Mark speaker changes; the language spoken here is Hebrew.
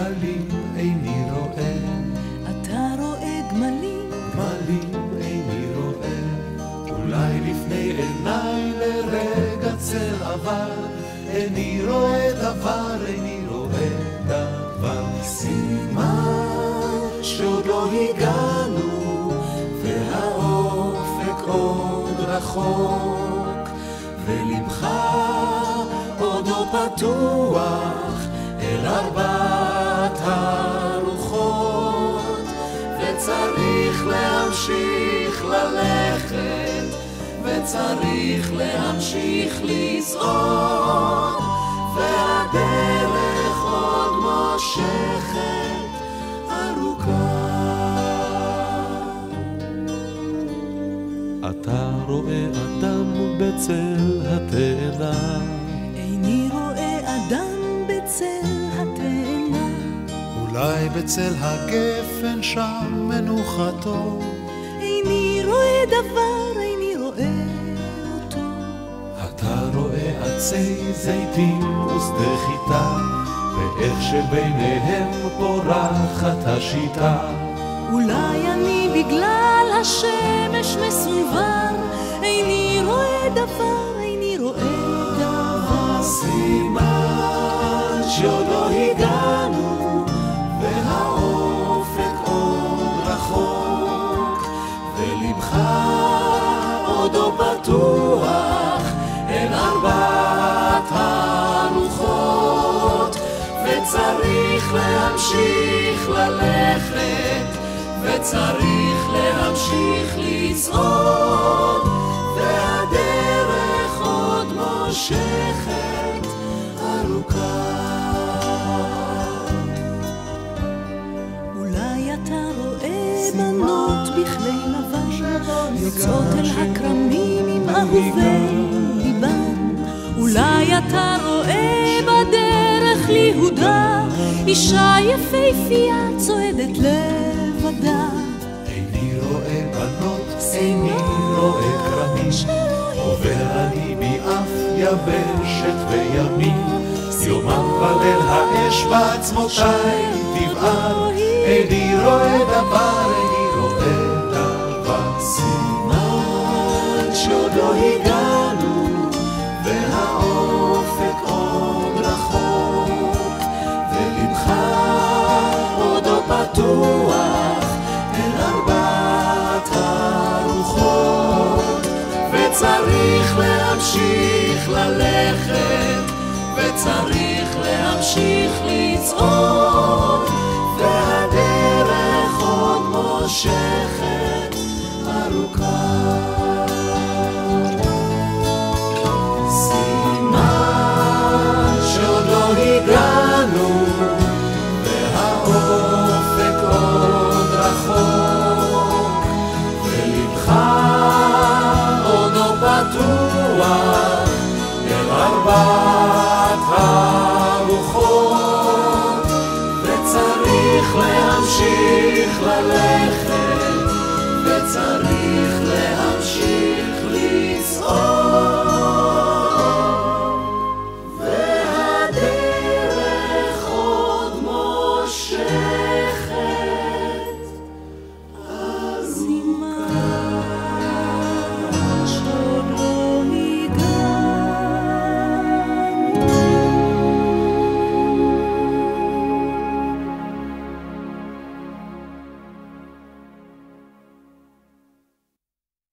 Speaker 1: גלים איני רואה.
Speaker 2: אתה רואה גמלים?
Speaker 1: גמלים איני רואה. אולי לפני עיניי לרגע צל עבר, איני רואה דבר, איני רואה דבר. סימן שעוד לא הגענו, והאופק עוד רחוק, ולבך עוד לא פתוח. אל ארבעת הרוחות, וצריך להמשיך ללכת, וצריך להמשיך לצעוד, והדרך עוד מושכת ארוכה. אתה רואה אדם בצל התאנה אולי בצל הגפן שם מנוחתו,
Speaker 2: איני רואה דבר, איני רואה אותו.
Speaker 1: אתה רואה עצי זיתים ושדה חיטה, ואיך שביניהם פורחת השיטה.
Speaker 2: אולי אני בגלל השמש מסונבר, איני רואה דבר, איני רואה דבר.
Speaker 1: סימן שעוד לא הגענו, לא פתוח אל ארבעת הרוחות, וצריך להמשיך ללכת, וצריך להמשיך לצעוד, והדרך עוד מושכת ארוכה.
Speaker 2: אולי אתה רואה בנות בכלי לבן, יוצאות אל הכרמים עם אהובי ליבן. אולי אתה רואה בדרך ליהודה, אישה יפהפייה צועדת לבדה.
Speaker 1: איני רואה בנות, איני רואה כרמים, עובר אני מאף יבשת וימים, יומם וליל האש בעצמותיי תבער, איני רואה דבר, לא הגענו, והאופק רחוק, לא להמשיך ללכת, וצריך להמשיך לצעוד, הרוחות, וצריך להמשיך ללכת.